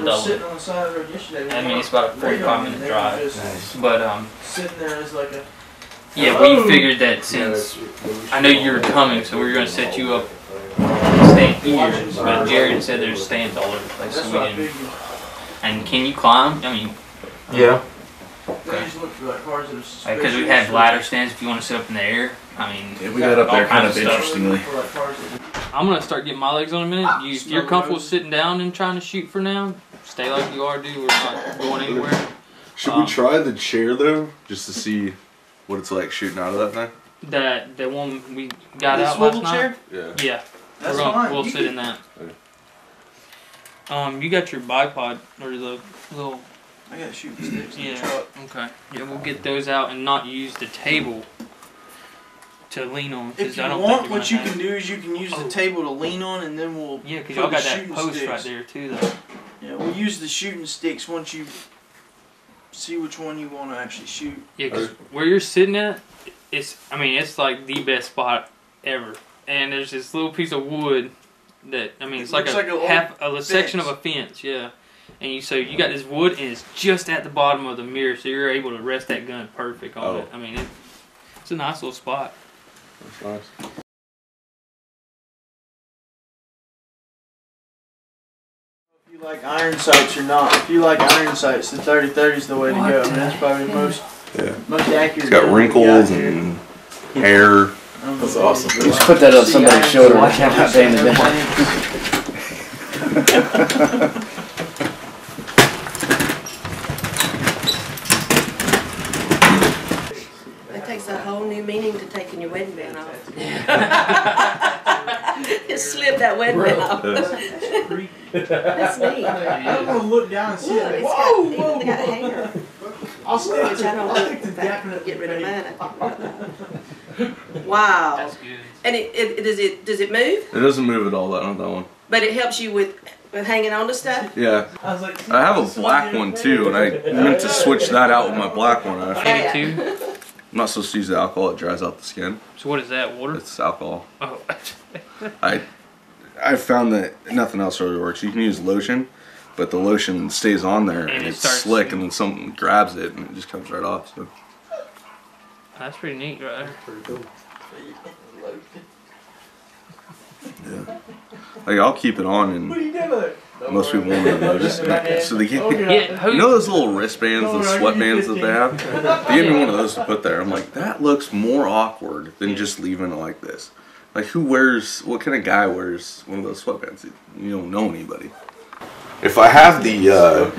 the other side of Dublin. Sitting on the side of the road yesterday. I mean, it's about a 45 minute They were drive. just But um, Sitting there as like a. yeah, we figured that since I know you were coming, so we were gonna set you up staying here. But Jared said there's stands all over the place, so we didn't. And can you climb? I mean, Yeah. They just like cars that are suspicious. because we have ladder stands if you want to sit up in the air. I mean, Yeah, we got up there kind of of stuff. interestingly. For, like, cars that- I'm gonna start getting my legs on a minute. You, if you're comfortable sitting down and trying to shoot for now, stay like you are, dude. We're not going anywhere. Should Um, we try the chair though, just to see what it's like shooting out of that thing? That the one we got This out last swivel night. chair? Yeah. Yeah, That's we're gonna, fine. we'll You sit can- in that. Okay. Um, you got your bipod or the little I got shooting sticks in the yeah. truck. Okay. Yeah, we'll get those out and not use the table to lean on. 'cause If you I don't want, think what you're can do is you can use Oh. the table to lean on, and then we'll Yeah, because put y'all got that shooting post sticks. right there too, though. Yeah, we'll use the shooting sticks once you see which one you want to actually shoot. Yeah, 'cause where you're sitting at, it's I mean it's like the best spot ever. And there's this little piece of wood that I mean It it's like looks a like a half a section of a fence, yeah. And you so you got this wood and it's just at the bottom of the mirror, so you're able to rest that gun perfect on Oh. it. I mean it, it's a nice little spot. That's nice. If you like iron sights or not, if you like iron sights, the 30-30 is the way to What go. I mean, that's probably the most Yeah. most accurate. It's got wrinkles got and hair. That's awesome. Just put that on See, somebody's iron shoulder sights, and count everything down the else. It takes a whole new meaning to taking your wedding band off. Just slip that wedding band off. That's neat. I'm gonna look down and see Look, it. it's Like, got, whoa, even whoa, got whoa. hair, I'll stick which to I don't I'll look stick to back, definite get rid of page. mine. I think. Wow. That's good. And it, it, it, does it, does it move? It doesn't move at all. That on that one. But it helps you with, with hanging on to stuff? Yeah. I was like, I have a black one too, and I meant to switch that out with my black one. I- Yeah. Maybe two. I'm not supposed to use the alcohol; it dries out the skin. So what is that? Water? It's alcohol. Oh. I I found that nothing else really works. You can use lotion, but the lotion stays on there And and, it it's starts- slick, and then something grabs it and it just comes right off. So That's pretty neat, right there. Pretty cool. Yeah. Like I'll keep it on, and. What are you doing? Most people won't even notice. So they get Yeah. You know those little wristbands, those sweatbands that they have. They gave me one of those to put there. I'm like, that looks more awkward than just leaving it like this. Like who wears? What kind of guy wears one of those sweatbands? You don't know anybody. If I have the uh,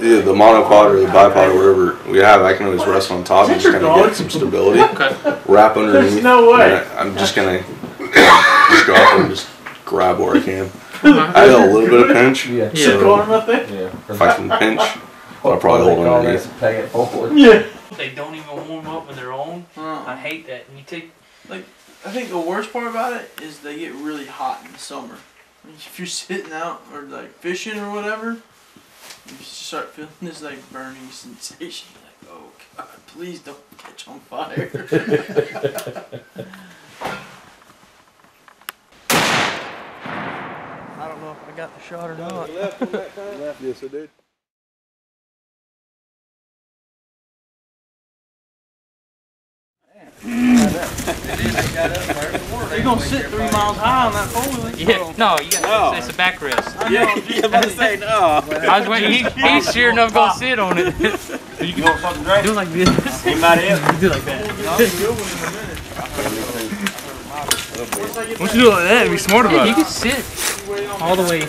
the, the monopod or the bipod or whatever we have, I can always rest on top and just kind of get some stability. okay. Wrap underneath. There's no way. I, I'm just gonna just go up and just grab where I can. I have a little bit of pinch, Yeah. Yeah. so Arm up there? Yeah. if I can pinch, I'll probably hold underneath. Pay it forward. Yeah. They don't even warm up when they're on. I Uh, hate that. And you take like I think the worst part about it is they get really hot in the summer. If you're sitting out or like fishing or whatever, you start feeling this like burning sensation. Like, oh god, please don't catch on fire. I don't know if I got the shot or not. Yes, I did. You're gonna sit three miles high on that four wheeler. Yeah, no, you got no. it's a backrest. Yeah, yeah, about to say no. I was waiting. He, he's sure enough gonna sit on it. You want something to drink? Do like this. Anybody else? Do like that. Once you do it like that, be smart about it. You can sit all the way.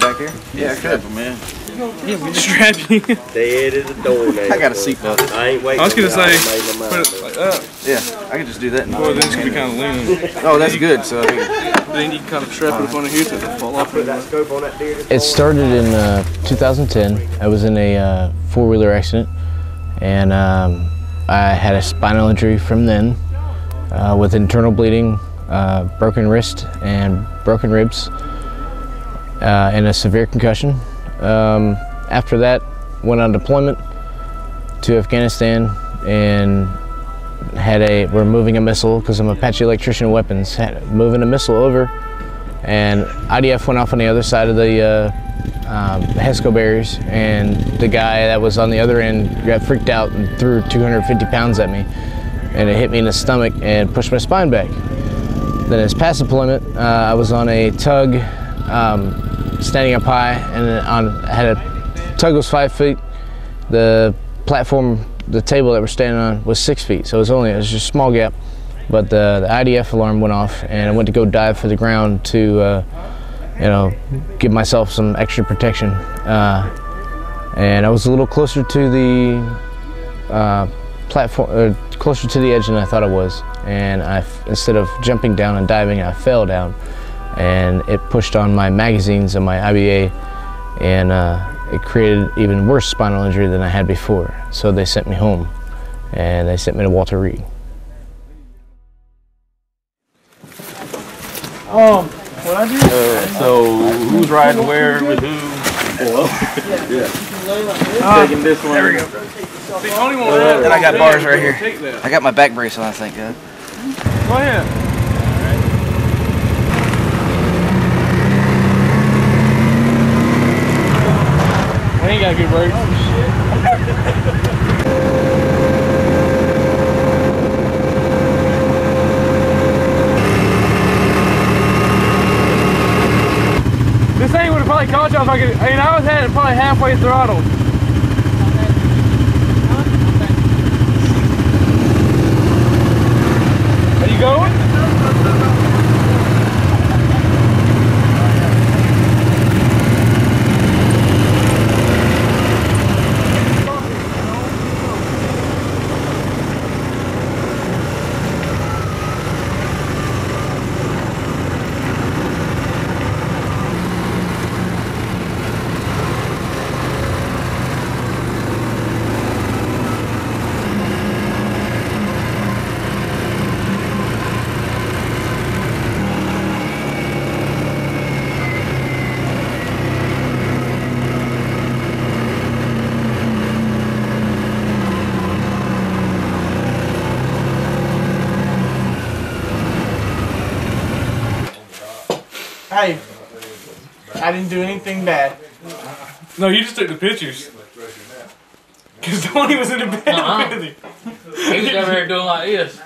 Back here? Yeah, I could, man. Yeah, we just strap you. Dead at the door now. I got a seatbelt. I ain't waiting. I was gonna say, made my mind Put it like that. Yeah, I can just do that. Well, then it's gonna be kind of leaning. Oh, that's good. So I think Then you can kind of strap it up under here to fall off. Put that scope on that deer It started in uh, 2010. I was in a uh, four-wheeler accident, and um, I had a spinal injury from then, uh, with internal bleeding, uh, broken wrist, and broken ribs, uh, and a severe concussion. Um, after that, went on deployment to Afghanistan, and had a we're moving a missile because I'm Apache electrician weapons. Had, moving a missile over, and IDF went off on the other side of the uh, um, HESCO barriers, and the guy that was on the other end got freaked out and threw 250 pounds at me, and it hit me in the stomach and pushed my spine back. Then as past deployment, uh, I was on a tug, um, standing up high, and on had a tug was five feet. The platform, the table that we're standing on, was six feet, so it was only it was just a small gap. But the, the IDF alarm went off, and I went to go dive for the ground to, uh, you know, give myself some extra protection. Uh, and I was a little closer to the uh, platform, uh, closer to the edge than I thought I was. And I, instead of jumping down and diving, I fell down, and it pushed on my magazines and my IBA, and uh, it created even worse spinal injury than I had before. So they sent me home, and they sent me to Walter Reed. Um, what I do? So who's riding where with who? Taking this one. There we go. The only one Uh, then I got bars right here. I got my back brace on, I think, God. Go ahead. Got good brakes. This thing would have probably caught you if I could. I mean, I was at it probably halfway throttled. Are you going? Hey, I didn't do anything bad. No, you just took the pictures. Cause Tony was in the bed Uh-uh. with him. He was over there doing like this,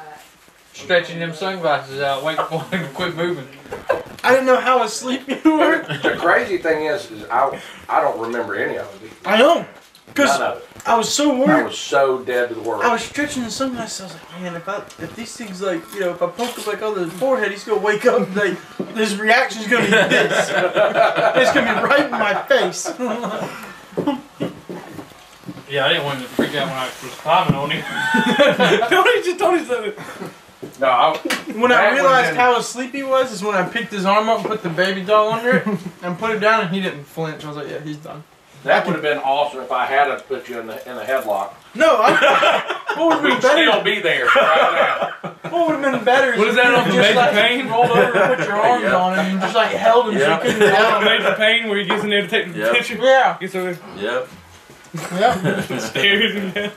stretching them sunglasses out, waiting for him to quit moving. I didn't know how asleep you were. The crazy thing is, is I, I don't remember any of it. I know. Because None of it. I was so worried. I was so dead to the world. I was stretching the sunglasses. I was like, man, if I if these things like you know if I poke him like on the forehead, he's gonna wake up. and, Like his reaction's gonna be this. it's gonna be right in my face. Yeah, I didn't want him to freak out when I was climbing on him. Tony just told us that. no, I, when I realized how asleep he was, is when I picked his arm up and put the baby doll under it and put it down, and he didn't flinch. I was like, yeah, he's done. That would have been awesome if I had to put you in the in a headlock. No, I, what would have We'd been better? still be there right What would have been better? What is that on the just Major like Payne? rolled over and put your arms Yeah. on him and just like held him so Yeah. he couldn't Down down. Major Payne, where he gets in there to take the Yep. picture. Yeah, Gets over now. Yep. yeah. stairs and that.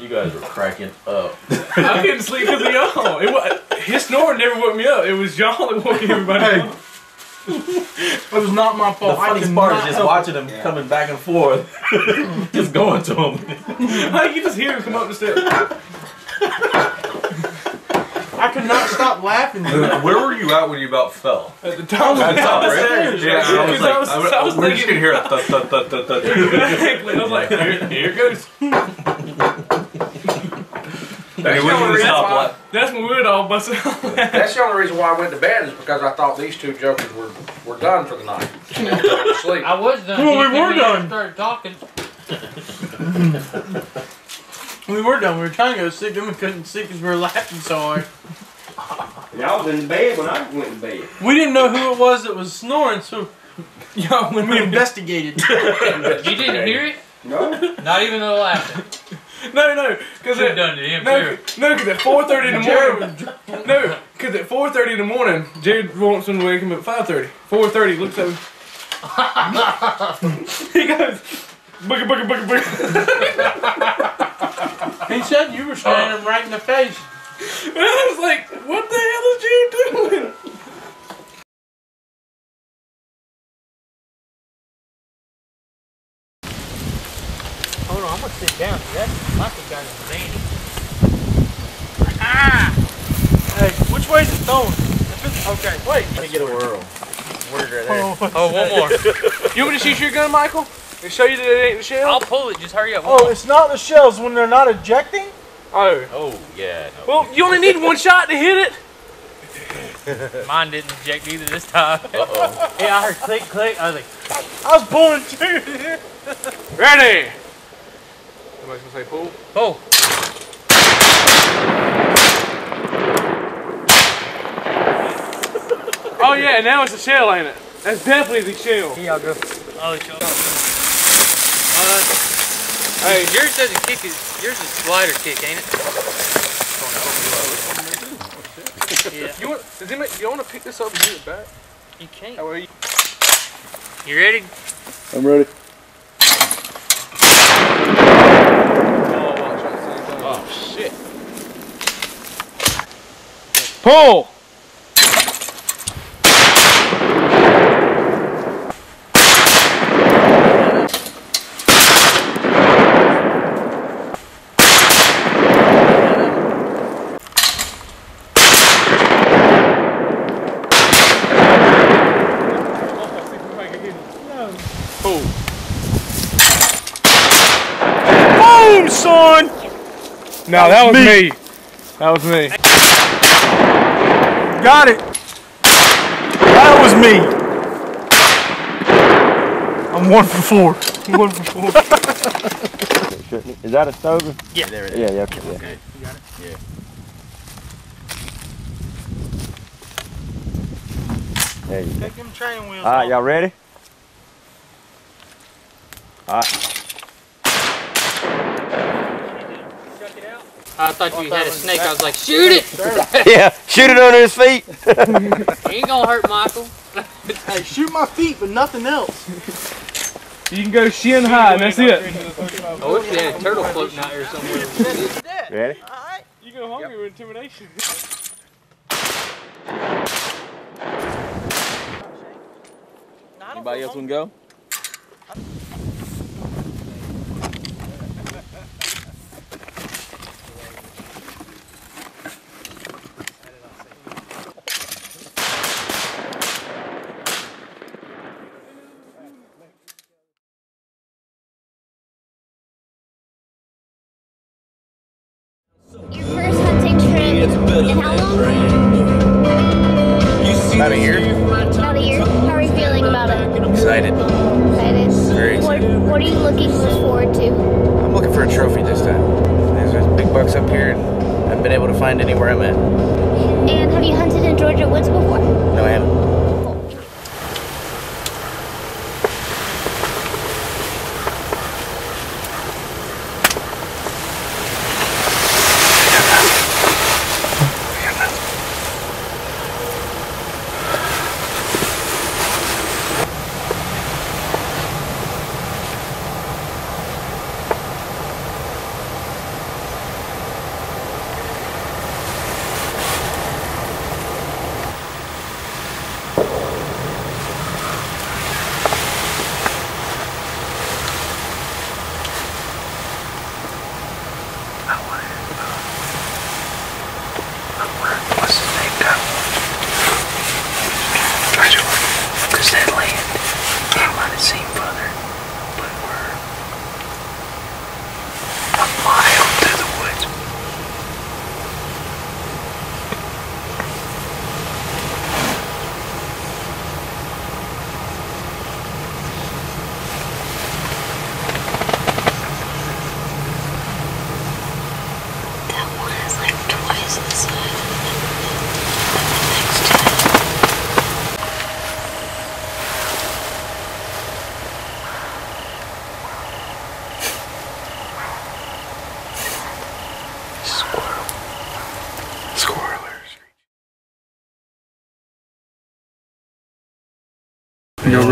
You guys were cracking up. I couldn't sleep because of y'all. It was, his snoring never woke me up. It was y'all that woke everybody Hey. up. It was not my fault. I funniest part is just help watching them coming back and forth, just going to them. Like you just hear him come up the steps. I could not stop laughing. Where were you at when you about fell? At the top, At the top, of the right? stairs. Yeah, I was like, I was, I, I was we're just gonna hear a thud, thud, thud, thud, thud. I was like, here, here goes. And it the only reason why- That's when we would all bust out. That's the only reason why I went to bed is because I thought these two jokers were were done for the night. And they were going to sleep. I was done. Well, we were in here and done. Started talking. We were done. We were trying to go to sleep, then we couldn't sleep because we were laughing so hard. I was in bed when I went to bed. We didn't know who it was that was snoring, so Y'all when we we investigated. You didn't hear it? No. Not even the laughing. No, no, because Should have done to him no, too. no, because at four thirty in the morning. No, because at four thirty in the morning, Jared wants him to wake him at five thirty. Four thirty, looks at me. he goes, boogie, boogie, boogie, boogie. He said you were staring uh. him right in the face. And I was like, what the hell is you doing? I'm gonna sit down. That's Michael got his zany. Hey, which way is it going? Okay, wait. Let me get a whirl. Word right there. Oh, oh, one more. You want me to shoot your gun, Michael? And show you that it ain't the shell? I'll pull it. Just hurry up. Oh, it's not the shells when they're not ejecting? Oh. Oh, yeah. No. Well, you only need one shot to hit it. Mine didn't eject either this time. Uh-oh. yeah, I heard click, click. I was like, I was pulling too. Ready. Somebody's gonna say pull. oh. Oh yeah, now it's a shell, ain't it? That's definitely the shell. Here y'all go. Oh, it's y'all. Uh, Hey, yours doesn't kick it. Yours is slider kick, ain't it? Yeah, you want? Does anybody, you want to pick this up and put it back? you can't. That way you- You ready? I'm ready. Oh, watch out, see it go. Oh, shit. Pull. Boom, son! No, that was me. That was me. Got it. That was me. I'm one for four. One for four. Is that a Stover? Yeah. There it is. Yeah, yeah, okay. Yeah. Okay, you got it. Yeah. There you go. Take them training wheels All right, y'all ready? I thought you had a snake. I was like, shoot it! yeah, shoot it under his feet. Ain't gonna hurt Michael. Hey, shoot my feet, but nothing else. You can go shin high, and that's it. I wish we had a turtle floating out here somewhere. Ready? All right. You go hungry with intimidation. Anybody else want to go?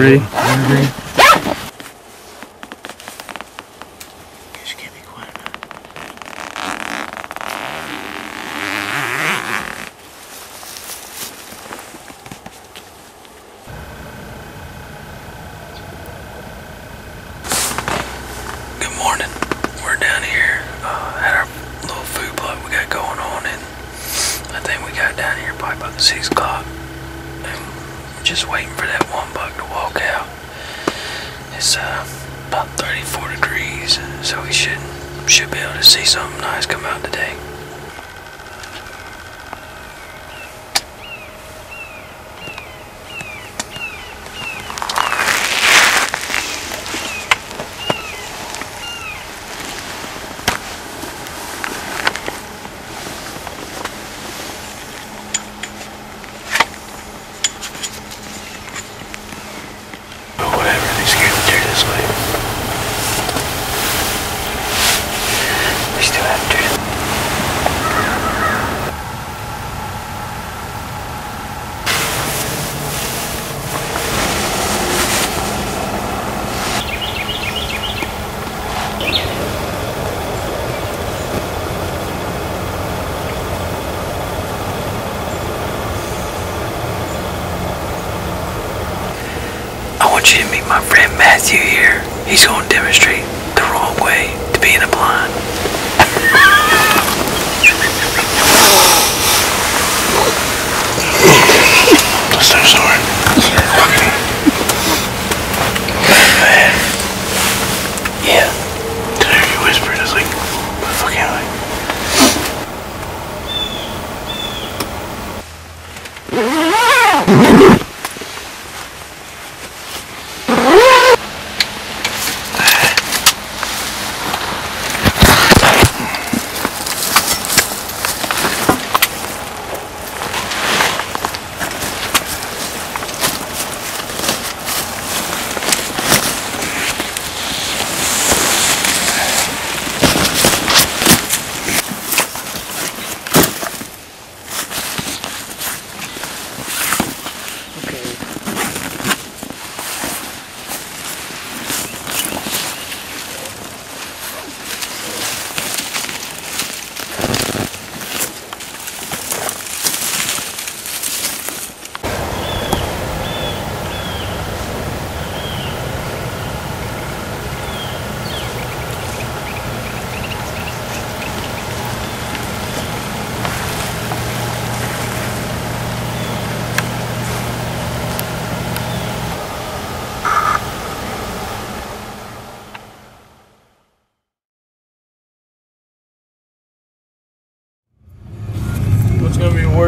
Ready? Good morning. We're down here uh, at our little food plot we got going on, and I think we got down here probably about six o'clock just waiting for that one buck walk out. It's uh, about 34 degrees, so we should should be able to see something nice come out today.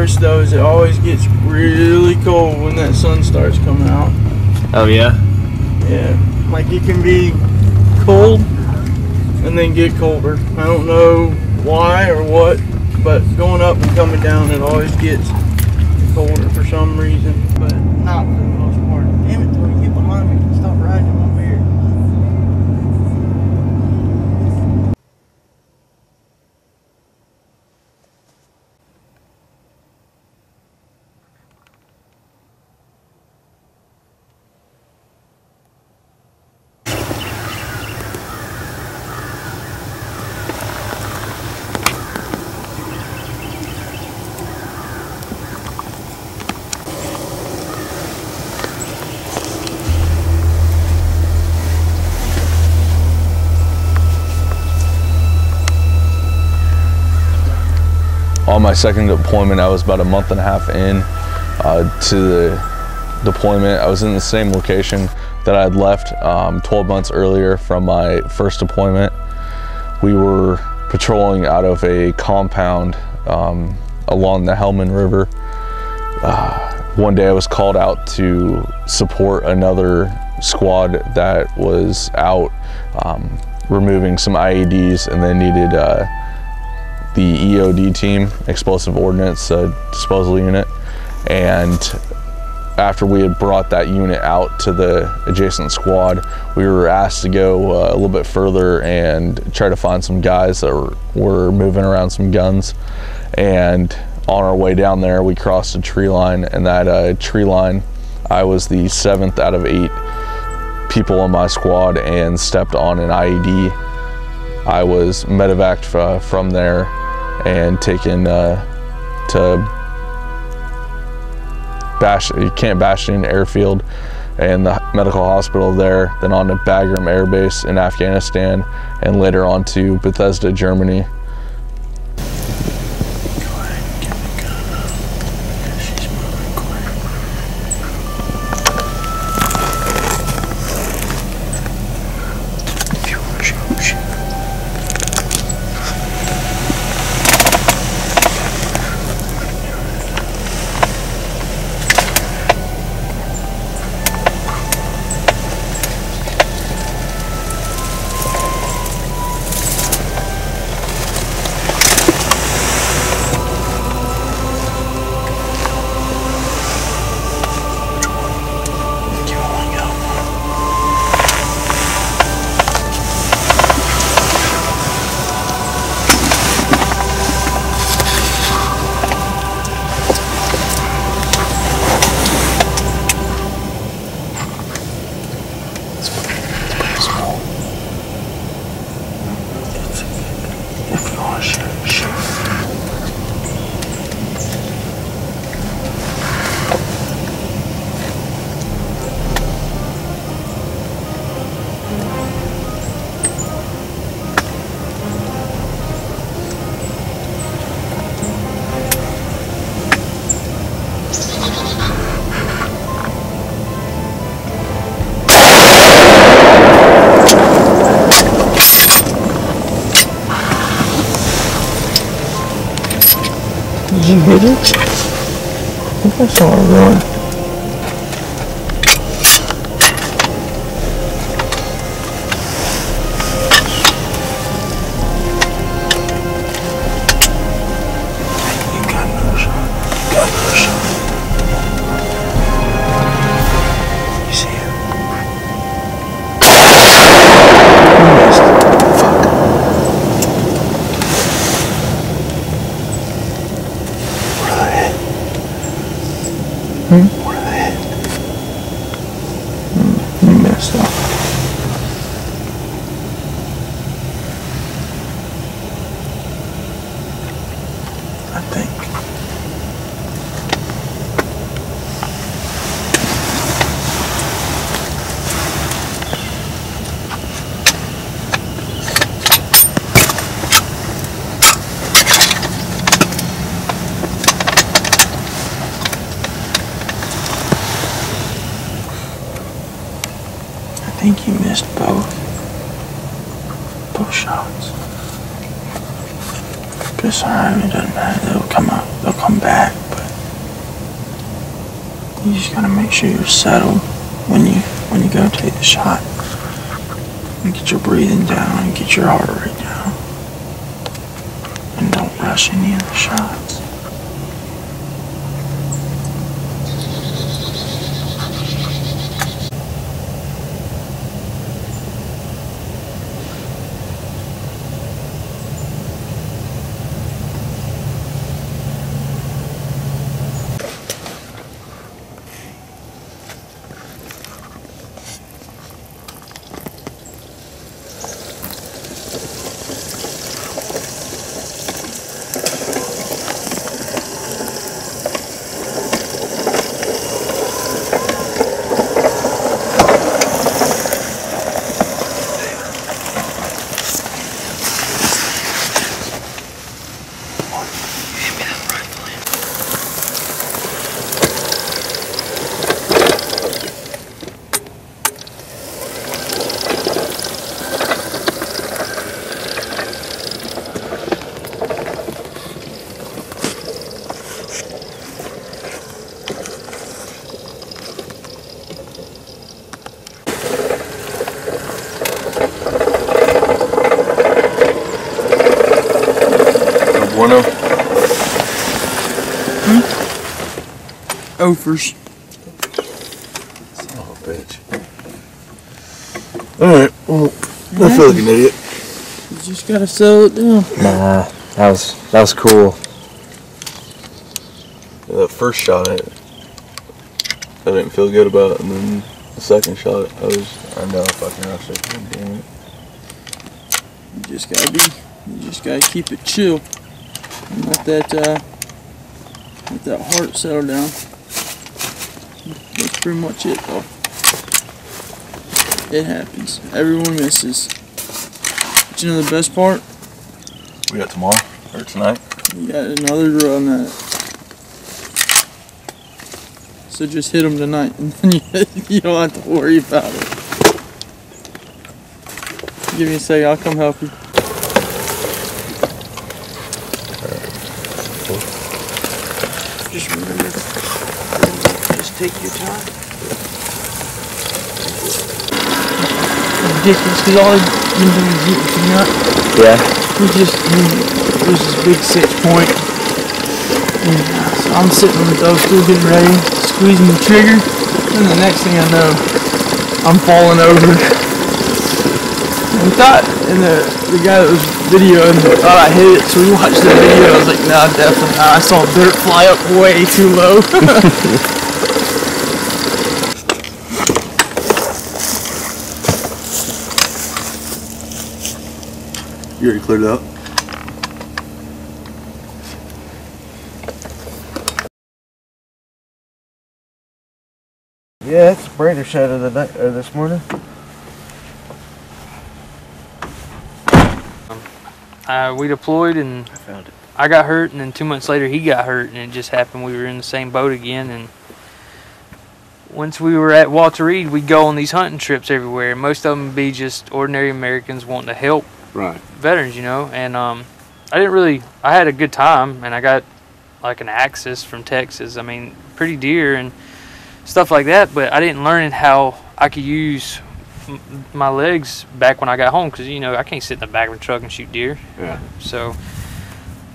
Gonna be worse though is it always gets really cold when that sun starts coming out. Oh yeah. Yeah, like it can be cold and then get colder. I don't know why or what, but going up and coming down, it always gets colder for some reason, but not for the most part. Damn it, Tony, get behind me. Stop riding over here. On my second deployment, I was about a month and a half in uh, to the deployment. I was in the same location that I had left um, 12 months earlier from my first deployment. We were patrolling out of a compound um, along the Helmand River. Uh, one day I was called out to support another squad that was out um, removing some IEDs and they needed uh, the EOD team, Explosive Ordnance uh, Disposal Unit, and after we had brought that unit out to the adjacent squad, we were asked to go uh, a little bit further and try to find some guys that were, were moving around some guns. And on our way down there, we crossed a tree line, and that uh, tree line, I was the seventh out of eight people in my squad and stepped on an IED. I was medevaced uh, from there and taken uh, to Bash, Camp Bastion Airfield and the medical hospital there, then on to Bagram Air Base in Afghanistan, and later on to Bethesda, Germany. Think. I think you missed both. Both shots. But it's alright, it doesn't matter. They'll come out, they'll come back, but you just gotta make sure you're settled when you when you go take the shot. And get your breathing down and get your heart rate down. And don't rush any of the shots. Hmm? Bueno. Offers. A bitch. Alright, well, I feel like an idiot. You just gotta settle it down. Nah, that was that was cool. That first shot, I, I didn't feel good about, and then the second shot, I was, I know I fucking rushed it. Damn it. You just gotta be. You just gotta keep it chill. Let that uh, let that heart settle down. That's pretty much it, though. It happens. Everyone misses. But you know the best part? We got tomorrow, or tonight. You got another draw at it. So just hit them tonight, and then you, you don't have to worry about it. Give me a second, I'll come help you. Just remember, just take your time. Ridiculous, because all I've been doing is eating peanut. Yeah. He just he, there's this big six point. And, uh, so I'm sitting on the dog stool getting ready, squeezing the trigger, and the next thing I know, I'm falling over. And thought, and the the guy that was videoing thought I hit it, so we watched the video. I was like, nah, definitely not. I saw dirt fly up way too low. You already cleared it up? Yeah, it's brighter side of the night or this morning. Uh, we deployed and I found it. I got hurt, and then two months later he got hurt, and it just happened we were in the same boat again. And once we were at Walter Reed, we'd go on these hunting trips everywhere. Most of them would be just ordinary Americans wanting to help Right. veterans, you know. And um, I didn't really. I had a good time, and I got like an Axis from Texas. I mean, pretty deer and stuff like that. But I didn't learn how I could use m- my legs back when I got home because you know I can't sit in the back of a truck and shoot deer. Yeah. So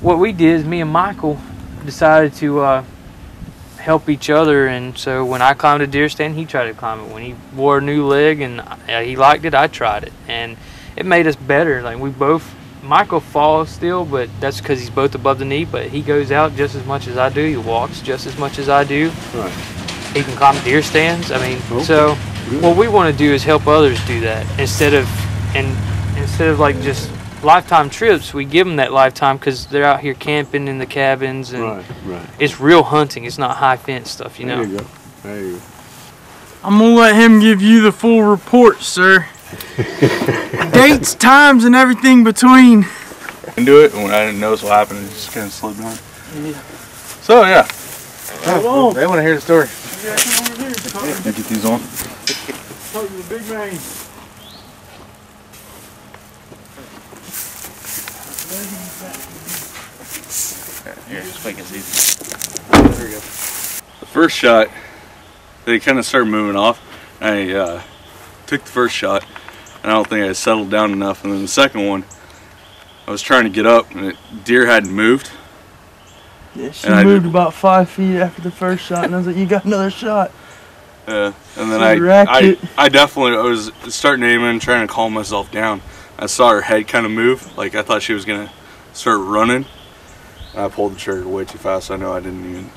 what we did is me and Michael decided to uh, help each other, and so when I climbed a deer stand, he tried to climb it. When he wore a new leg and uh, he liked it, I tried it, and it made us better. Like we both. Michael falls still, but that's because he's both above the knee. But he goes out just as much as I do. He walks just as much as I do. Right. He can climb deer stands. I mean, Okay. so Good. what we want to do is help others do that instead of and instead of like just lifetime trips. We give them that lifetime because they're out here camping in the cabins and Right, right. it's real hunting. It's not high fence stuff, you know. There you go. There you go. I'm gonna let him give you the full report, sir. Dates, times, and everything between. And do it, and when I didn't notice what happened, it just kind of slowed down. Yeah. So yeah, Hold on. They want to hear the story. Yeah, come over here. Talk, get these on. talk to the big man. Here, just make it easy. The first shot, they kind of started moving off. I uh, took the first shot, and I don't think I settled down enough. And then the second one, I was trying to get up, and it, deer hadn't moved. Yeah, she And moved did- about five feet after the first shot, and I was like, "You got another shot." Uh, and then So I, I, it. I definitely I was starting aiming, trying to calm myself down. I saw her head kind of move, like I thought she was gonna start running. And I pulled the trigger way too fast. I know I didn't even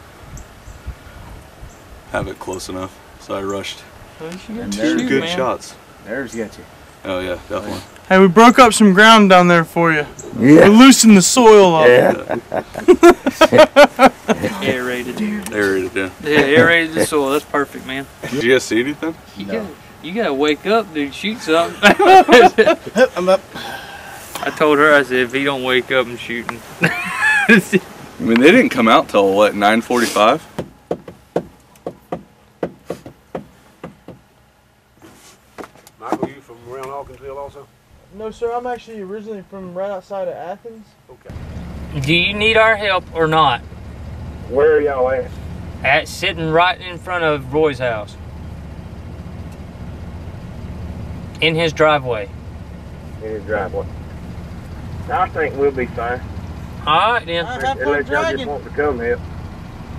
have it close enough, so I rushed. And Two there's, good shots. there's got you. Oh yeah, definitely. Hey, we broke up some ground down there for you. Yeah. We loosened the soil up. Yeah. Aerated. Aerated, yeah. Yeah, aerated the soil. That's perfect, man. Did you guys see anything? You gotta, you gotta wake up, dude. Shoot something. I'm up. I told her, I said, if he don't wake up, I'm shooting. I mean, they didn't come out till what 9:45. Michael, you from around Hawkinsville also? No, sir. I'm actually originally from right outside of Athens. Okay. Do you need our help or not? Where are y'all at? At sitting right in front of Roy's house. In his driveway. In his driveway. I think we'll be fine. All right then. Have fun Unless y'all dragging. just want to come here.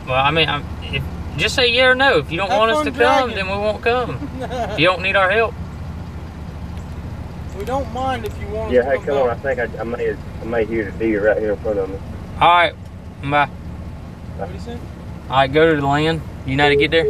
Well, I mean, I'm, if, just say yeah or no. If you don't Have want us fun to come, then we won't come. if you don't need our help. We don't mind if you want Yeah, us to hey, come come on. I think I, I may I may hear the deer right here in front of me. All right. Bye. What do you say? All right, go to the land. You know how to get there?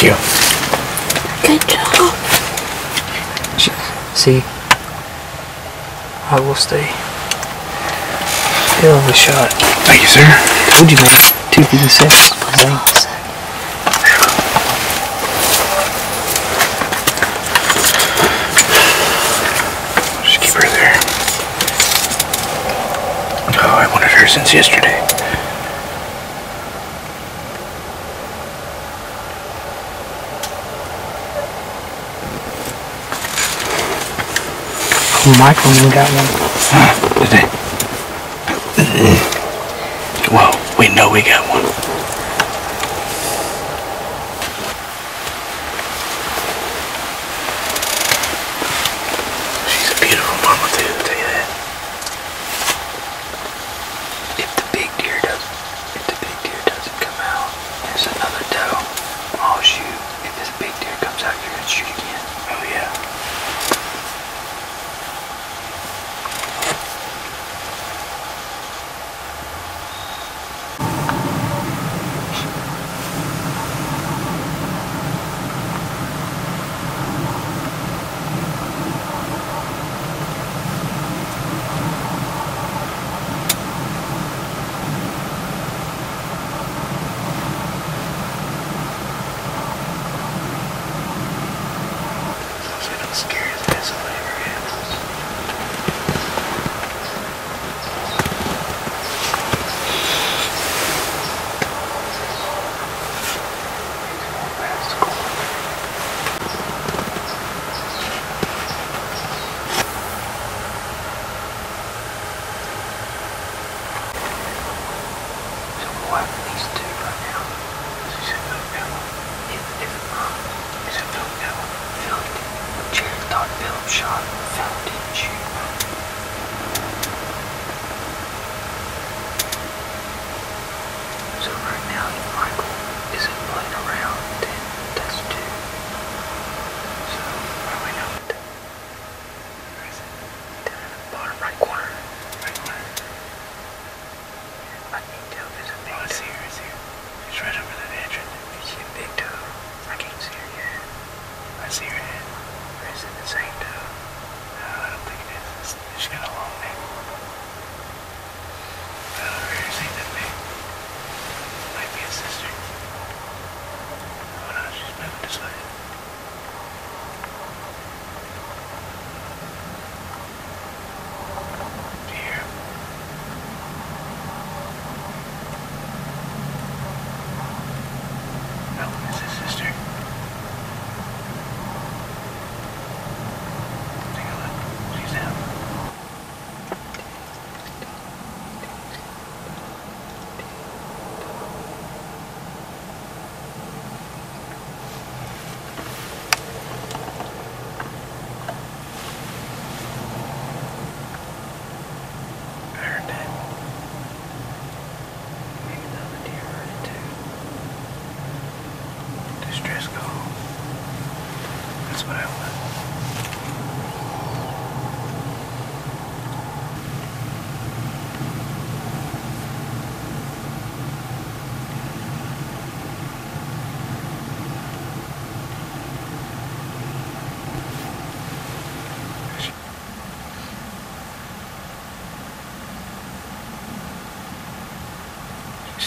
Thank you. Good job. See, I will stay. Hell of a shot. Thank you, sir. Told you, man. Two through the six. Thanks. Just keep her there. Oh, I wanted her since yesterday. Michael and got one. Whoa, we know we got one.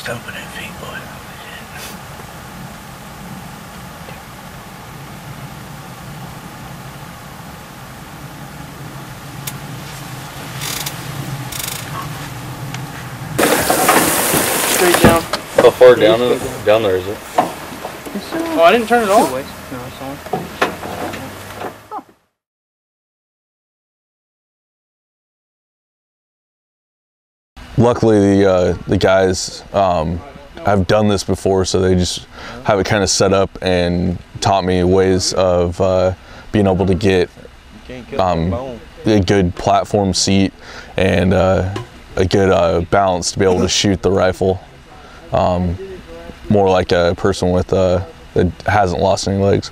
Stomping at feet, boy. Straight down. How far down is, down there is it? Oh, I didn't turn it off. Luckily the uh, the guys um, have done this before, so they just have it kind of set up and taught me ways of uh, being able to get um, a good platform seat and uh, a good uh, balance to be able to shoot the rifle. Um, more like a person with uh, that hasn't lost any legs.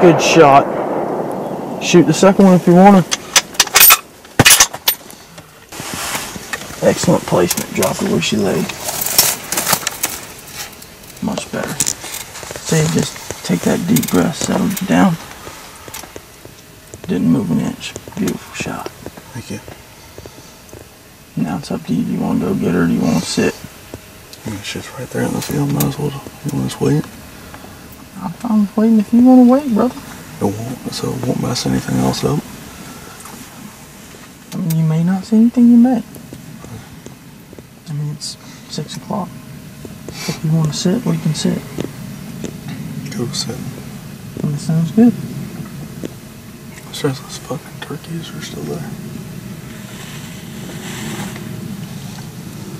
Good shot. Shoot the second one if you want to. Excellent placement. Drop her where she laid. Much better. See, just take that deep breath, settle down. Didn't move an inch. Beautiful shot. Thank you. Now it's up to you. Do you want to go get her or do you want to sit? I mean, it's just right there in the field. Might as well. You want to wait? I'm waiting if you want to wait, brother. It won't. So it won't mess anything else up. I mean, you may not see anything, you may. I mean, it's six o'clock. If you want to sit, we can sit. Go sit. I mean, sounds good. Says those fucking turkeys are still there.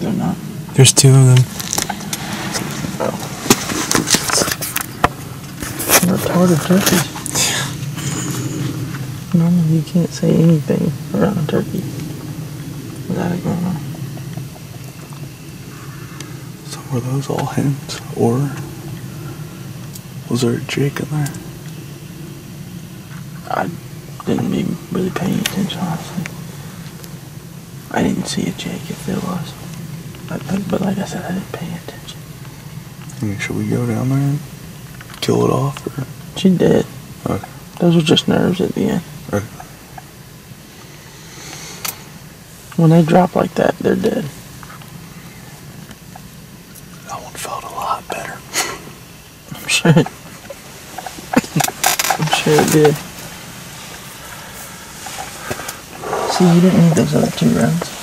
They're not. There's two of them. Retarded turkeys. Normally you can't say anything around a turkey without it going on. So were those all hens, or was there a Jake in there? I didn't be really paying attention, honestly. I didn't see a Jake if there was. But, but, but like I said, I didn't pay attention. I mean, should we go down there and kill it off, or? She dead. Okay. Those were just nerves at the end. Okay. When they drop like that, they're dead. That one felt a lot better. I'm sure. It, I'm sure it did. See, you didn't need those other two rounds.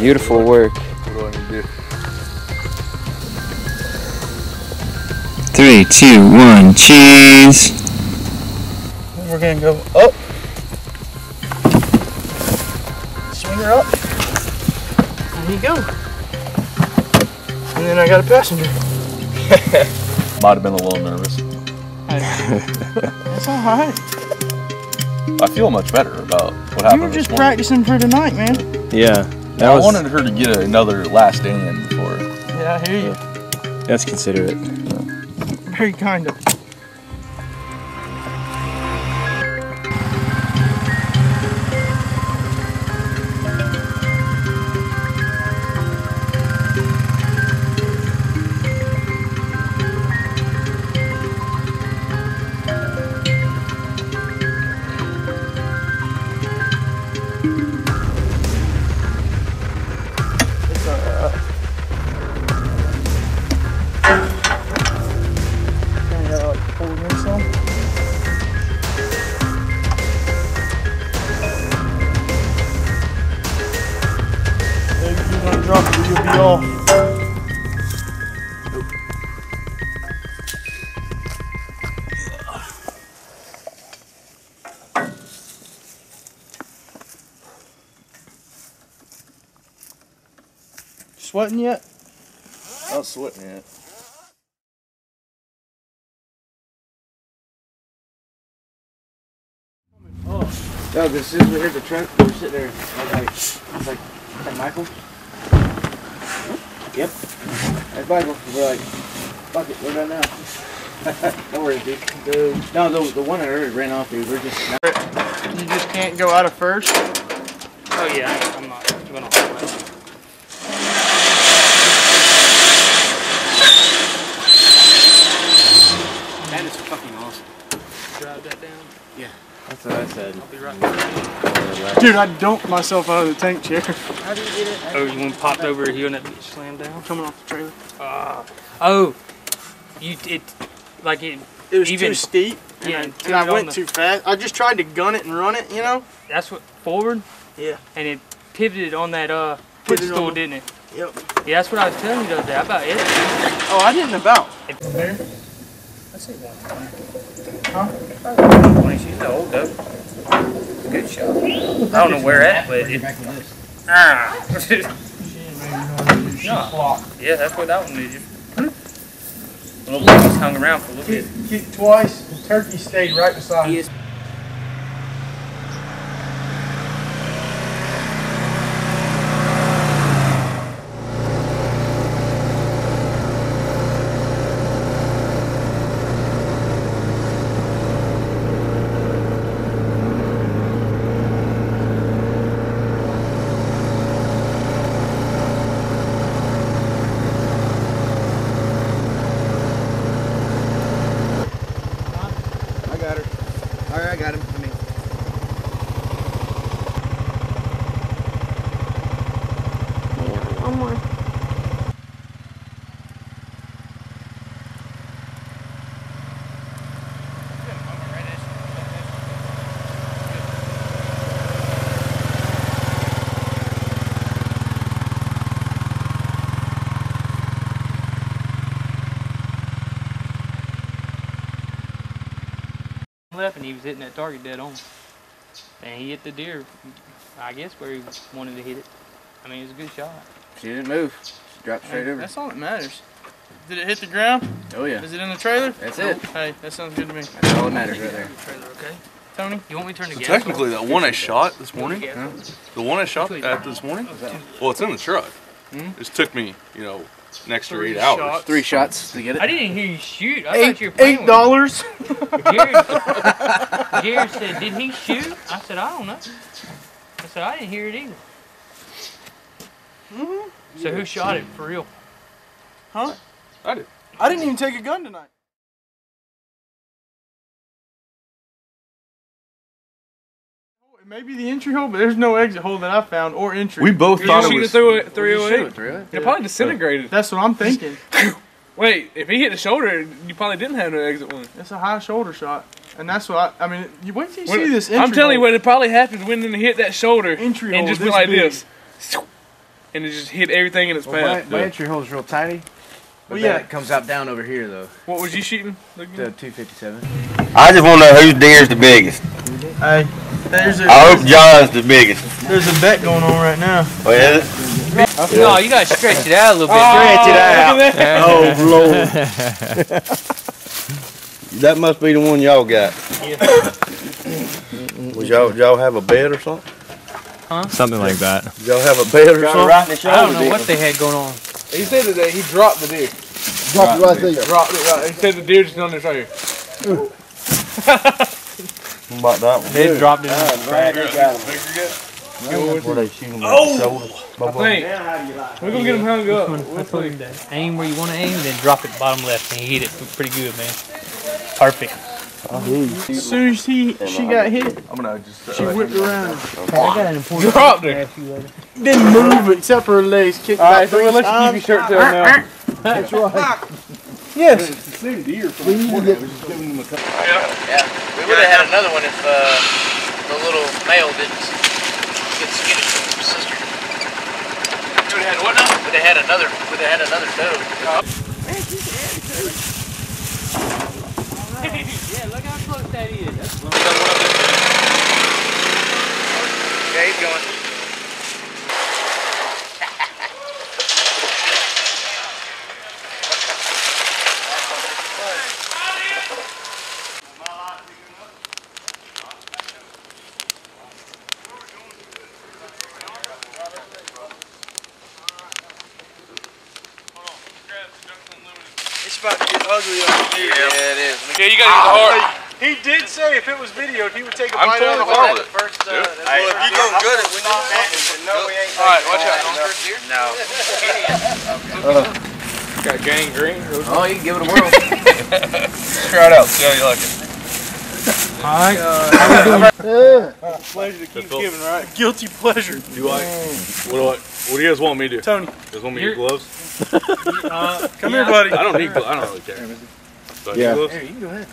Beautiful work. What do I need to do? Three, two, one, cheese. We're gonna go up. Swing her up. There you go. And then I got a passenger. Might have been a little nervous. That's alright. I feel much better about what You happened. were just morning. practicing for tonight, man. Yeah, that I was wanted her to get another last stand before. Yeah, I hear you. that's considerate. Very kind of. Sweating yet? Not sweating yet. Doug, as soon as we heard the truck, we were sitting there. I was like, I was like, is that Michael? Yep. That's Michael. We're like, fuck it, we're done now. no worries, dude. The, no, the, the one I heard ran off, dude. We're just. You just can't go out of first. Oh yeah, I'm not gonna hold that. That is fucking awesome. Drive that down. Yeah. That's what I said. Right. Dude, I dumped myself out of the tank chair. How do you get it? Oh, you want popped over here and that bitch slammed down? Coming off the trailer. Ah. oh, you it like it. It was even, too steep. Yeah, and, and and I went the- too fast. I just tried to gun it and run it, you know? That's what forward. Yeah. And it pivoted on that uh Pivoted footstool, didn't it? Yep. Yeah, that's what I was telling you the other day about it. Oh, I didn't about. There. I see one. Huh? Twenty. She's not old though. Good shot. I don't know where at, but it. Ah. no. Yeah, that's what that one is. The little baby's hung around for a little bit. Kicked twice. The turkey stayed right beside me. He was hitting that target dead on. And he hit the deer, I guess where he wanted to hit it. I mean, it was a good shot. she didn't move. She dropped straight Hey, over. That's all that matters. Did it hit the ground? Oh yeah. Is it in the trailer? That's it. Hey, that sounds good to me. That's all that matters right there. Trailer, okay? Tony? You want me to turn the So gas technically, off? that one I shot this morning, Yeah. the one I shot at this morning, well, it's in the truck. Hmm? It took me, you know, an extra Three eight hours. shots. Three shots to get it. I didn't hear you shoot. I Eight, thought you were playing eight dollars. Gary, Gary said, "Did he shoot?" I said, "I don't know." I said, "I didn't hear it either." Mm-hmm. So who shot it for real? Huh? I did. I didn't even take a gun tonight. It may be the entry hole, but there's no exit hole that I found or entry. We both thought it it was. through it What'd 308. you shoot, 308? It probably disintegrated. That's what I'm thinking. Wait, if he hit the shoulder, you probably didn't have no exit wound. It's a high shoulder shot, and that's what I. I mean, you wait till you When- see this entry. I'm telling you hole. what it probably happened when it hit that shoulder Entry and hole just this went like big. this. And it just hit everything in its Well, my, path. my entry hole is real tiny. But Well, then yeah. it comes out down over here though. What was you shooting? The 257. I just want to know whose deer's the biggest. Hey, there's a I hope John's the biggest. there's a bet going on right now. What is it? No, you gotta stretch it out a little bit. Oh, stretch it out. that. Oh Lord. that must be the one y'all got. Was y'all y'all have a bed or something? Huh? Something like that. Y'all have a bed or something? I don't know what they had going on. He said that he dropped the deer. Drop it right there. Dropped it right. He said the deer just on this right here. About that one. They dropped it. I'm glad they got him. Where they shoot him Oh! the? I think we're gonna get him hung up. We'll I told him to aim where you want to aim, and then drop it bottom left, and he hit it pretty good, man. Perfect. As soon as he she got hit, I'm gonna just. Uh, she whipped around. I got an important Dropped question it. to ask you later. Didn't move except for her legs kicked All right, back so three we'll let you keep your shirt tail now. times. That's right. Yes. We would have had another one if uh, the little male didn't get skinny from his sister. Would have had what now? Would have had another. Would have had another doe. yeah, look how close that is. Yeah, he's going. It's about to get ugly up here. Yeah, it is. Yeah, you gotta get the heart. He did say if it was videoed, he would take a I'm bite out of pulling the the heart. heart. First, uh, that's Hey, what if you go good at stop that, then no, we ain't. All right, watch out. No. Got gangrene. Oh, you can give it a whirl. Try it out. See how you like it. Hi. Uh, Pleasure to keep giving, right? Guilty pleasure. Do I? What do I? What do you guys want me to do? Tony, You guys want me to You're- get gloves? Uh, come here, buddy. I don't need. gloves. I don't really care. Do Yeah. gloves? Here, you can go ahead.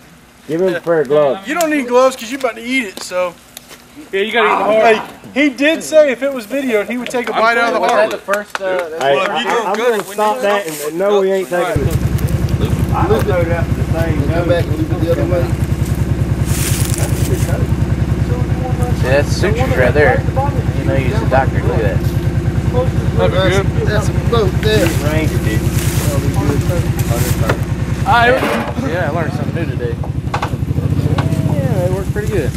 Give him a pair of gloves. You don't need gloves because you're about to eat it, so. Yeah, you gotta eat the heart. Hey, he did say if it was videoed, he would take a I'm bite out of the Was heart. that the first? Uh, Hey, what- I, I'm gonna stop that and, and no, we ain't taking it. I don't know that the thing. Come back and leave it the other way. See, that's sutures right there. You know, you're a doctor. Look at that. That'd be good. That's a boat there. Ranger, dude. I Yeah, I learned something new today. Yeah, it worked pretty good.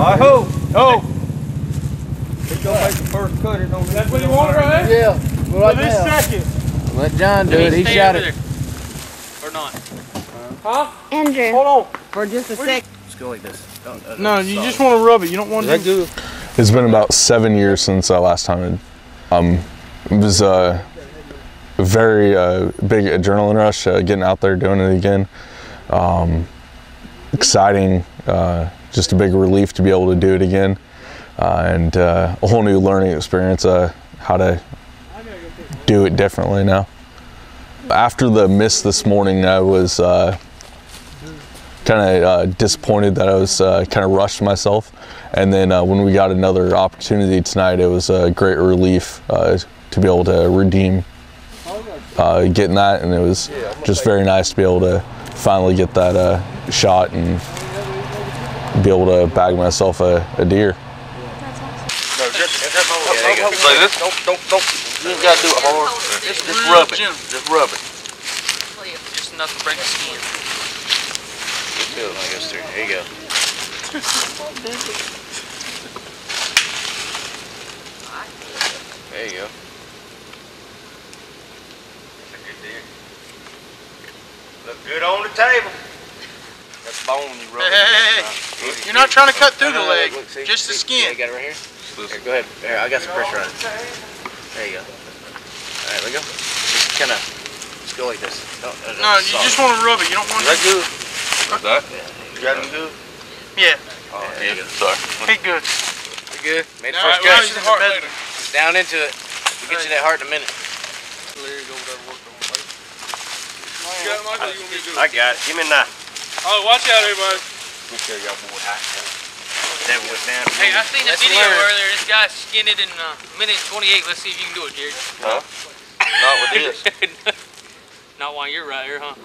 I hope. Oh, He's gonna make the first cut. It don't that's what you want, right? Yeah. For Right this now. second. Let John do Did it. He stay shot it. there? Or not? Huh? Andrew, Hold on. for just a sec. Just go like this. Don't, uh, No, you just want to rub it. You don't want to. Do It's been about seven years since uh, last time. It, um, it was uh, a very uh, big adrenaline rush, uh, getting out there doing it again. Um, exciting, uh, just a big relief to be able to do it again, uh, and uh, a whole new learning experience. Uh, how to do it differently now. After the miss this morning, I was uh, kind of uh, disappointed that I was uh, kind of rushed myself. And then uh, when we got another opportunity tonight, it was a great relief to be able to redeem getting that, and it was just very nice to be able to finally get that shot and be able to bag myself a, a deer. Just, it. Just rub it. Just break the skin. Two of them, I guess, through. There you go. There you go. Look good on the table. That's bone you roll. Hey, hey, hey. You're not trying to cut through the leg, just the skin. Yeah, you got it right here? Here, go ahead. Here, I got some pressure on it. There you go. All right, let go. Just kind of, just go like this. Don't, No, you just want to rub it. You don't want to. Right good. What's that? You got him good? Yeah. Oh, yeah. Sorry. Hey, good. You good? Made the first right, we'll cut. use heart later. Down into it. We'll get you that heart in a minute. I got it. Give me a knife. Oh, watch out, everybody. Let me show y'all boy how that went down. Hey, I seen a Let's video learn. earlier. This guy skinned it in a minute and 28. Let's see if you can do it, Jared. Huh? Not with this. Not while you're right here, huh?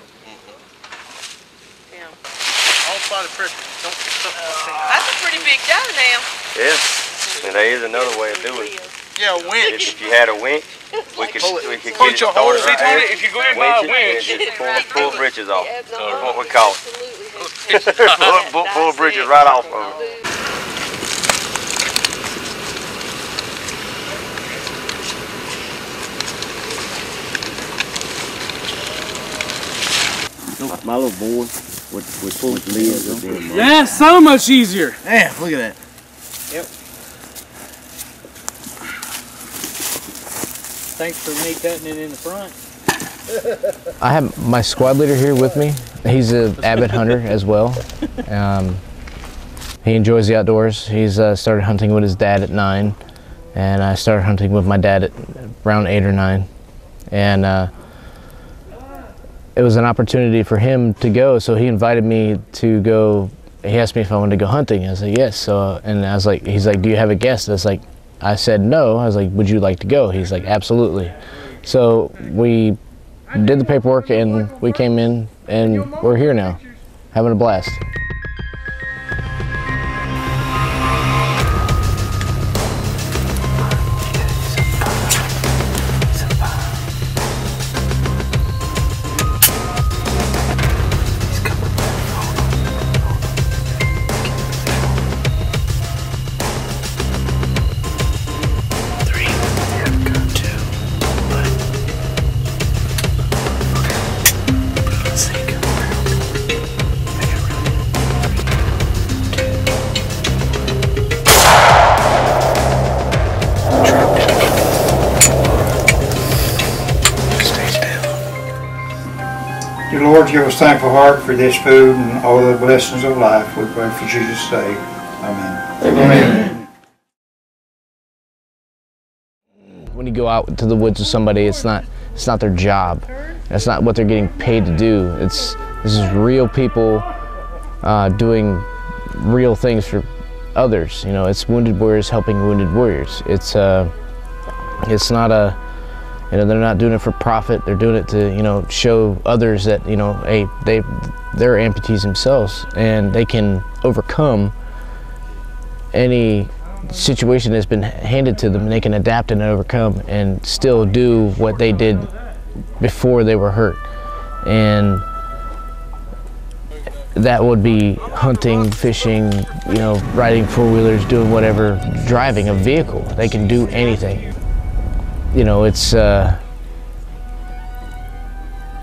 All apply the pressure. Don't, don't, uh, That's a pretty big doe now. Yeah. And there is another way of doing it. Yeah, a winch. If you had a winch, we could, we could Punch get it a hole. started See, right Tony, here, if you go in by a winch and just pull, pull bridges off. That's what we call it. pull, pull, pull britches right off of it. My little boy with, with, with Liz up there. man. That's so much easier. Yeah, look at that. Yep. Thanks for me cutting it in the front. I have my squad leader here with me. He's an avid hunter as well. Um, he enjoys the outdoors. He's uh, started hunting with his dad at nine, and I started hunting with my dad at around eight or nine. And uh, it was an opportunity for him to go, so he invited me to go. He asked me if I wanted to go hunting. I was like, yes. So, and I was like, he's like, do you have a guest? I was like, I said no. I was like, would you like to go? He's like, absolutely. So we did the paperwork and we came in and we're here now, having a blast. This food and all the blessings of life. We pray for Jesus' sake. Amen. Amen. When you go out to the woods with somebody, it's not it's not their job. That's not what they're getting paid to do. It's this is real people uh, doing real things for others. You know, it's wounded warriors helping wounded warriors. It's uh, it's not a you know they're not doing it for profit. They're doing it to you know show others that you know hey they they're amputees themselves and they can overcome any situation that's been handed to them. They can adapt and overcome and still do what they did before they were hurt. And that would be hunting, fishing, you know, riding four wheelers, doing whatever, driving a vehicle. They can do anything. You know, it's uh,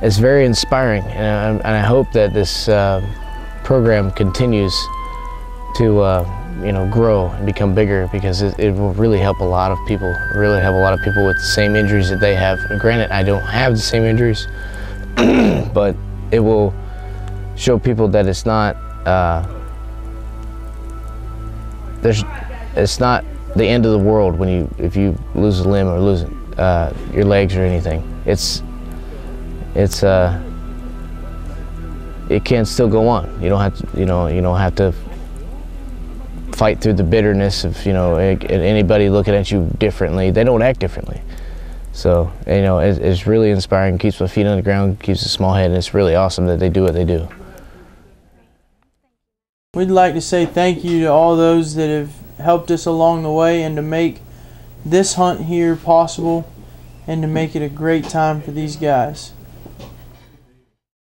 it's very inspiring, and I, and I hope that this uh, program continues to uh, you know grow and become bigger because it, it will really help a lot of people. Really help a lot of people with the same injuries that they have. Granted, I don't have the same injuries, but it will show people that it's not uh, there's it's not the end of the world when you if you lose a limb or lose uh, your legs or anything. It's it's uh it can still go on. You don't have to you know you don't have to fight through the bitterness of you know anybody looking at you differently. They don't act differently. So you know it's, it's really inspiring. Keeps my feet on the ground. Keeps a small head, and it's really awesome that they do what they do. We'd like to say thank you to all those that have helped us along the way and to make this hunt here possible and to make it a great time for these guys.